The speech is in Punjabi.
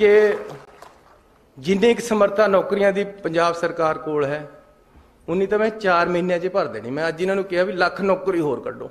ਕਿ ਜਿੰਨੀ ਕੁ ਸਮਰੱਥਾ ਨੌਕਰੀਆਂ ਦੀ ਪੰਜਾਬ ਸਰਕਾਰ ਕੋਲ ਹੈ, ਉਨੀ ਤਾਂ ਮੈਂ 4 ਮਹੀਨਿਆਂ 'ਚ ਭਰ ਦੇਣੀ। ਮੈਂ ਅੱਜ ਇਹਨਾਂ ਨੂੰ ਕਿਹਾ ਵੀ ਲੱਖ ਨੌਕਰੀ ਹੋਰ ਕੱਢੋ।